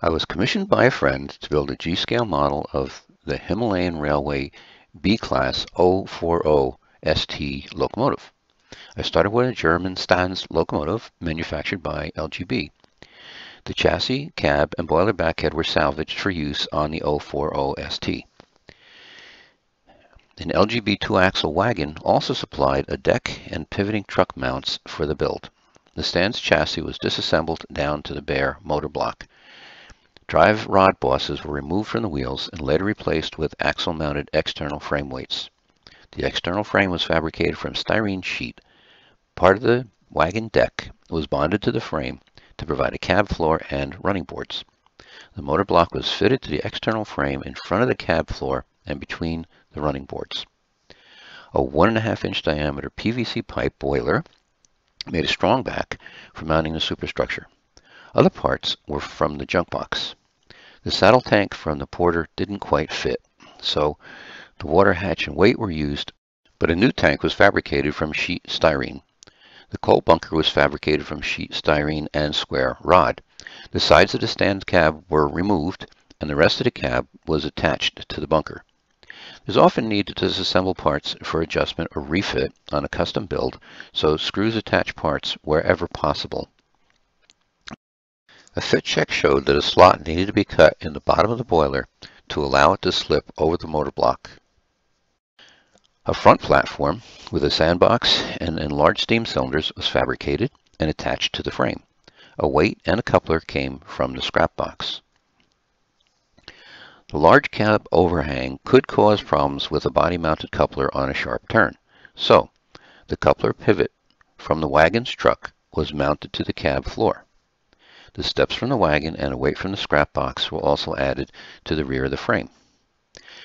I was commissioned by a friend to build a G-scale model of the Himalayan Railway B-Class 040 ST locomotive. I started with a German Stainz locomotive manufactured by LGB. The chassis, cab, and boiler backhead were salvaged for use on the 040 ST. An LGB two-axle wagon also supplied a deck and pivoting truck mounts for the build. The Stainz chassis was disassembled down to the bare motor block. Drive rod bosses were removed from the wheels and later replaced with axle-mounted external frame weights. The external frame was fabricated from styrene sheet. Part of the wagon deck was bonded to the frame to provide a cab floor and running boards. The motor block was fitted to the external frame in front of the cab floor and between the running boards. A one and a half inch diameter PVC pipe boiler made a strong back for mounting the superstructure. Other parts were from the junk box. The saddle tank from the Porter didn't quite fit, so the water hatch and weight were used, but a new tank was fabricated from sheet styrene. The coal bunker was fabricated from sheet styrene and square rod. The sides of the stand cab were removed, and the rest of the cab was attached to the bunker. There's often need to disassemble parts for adjustment or refit on a custom build, so screws attach parts wherever possible. A fit check showed that a slot needed to be cut in the bottom of the boiler to allow it to slip over the motor block. A front platform with a sandbox and enlarged steam cylinders was fabricated and attached to the frame. A weight and a coupler came from the scrap box. The large cab overhang could cause problems with a body-mounted coupler on a sharp turn. So, the coupler pivot from the wagon's truck was mounted to the cab floor. The steps from the wagon and a weight from the scrap box were also added to the rear of the frame.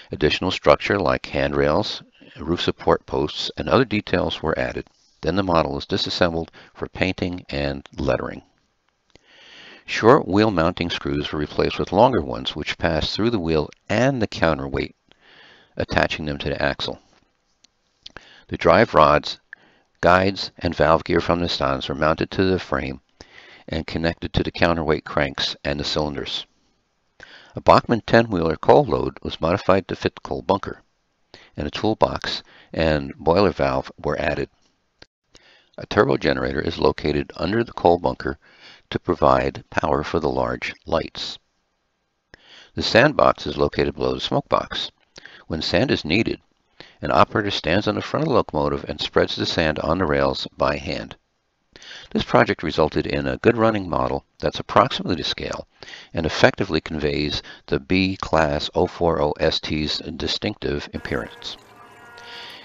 Additional structure like handrails, roof support posts, and other details were added. Then the model was disassembled for painting and lettering. Short wheel mounting screws were replaced with longer ones which passed through the wheel and the counterweight, attaching them to the axle. The drive rods, guides, and valve gear from the Stainz were mounted to the frame and connected to the counterweight cranks and the cylinders. A Bachmann 10-wheeler coal load was modified to fit the coal bunker, and a toolbox and boiler valve were added. A turbo generator is located under the coal bunker to provide power for the large lights. The sandbox is located below the smoke box. When sand is needed, an operator stands on the front of the locomotive and spreads the sand on the rails by hand. This project resulted in a good running model that's approximately to scale and effectively conveys the B-Class 040 ST's distinctive appearance.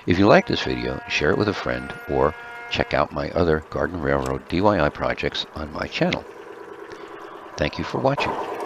If you like this video, share it with a friend or check out my other Garden Railroad DIY projects on my channel. Thank you for watching.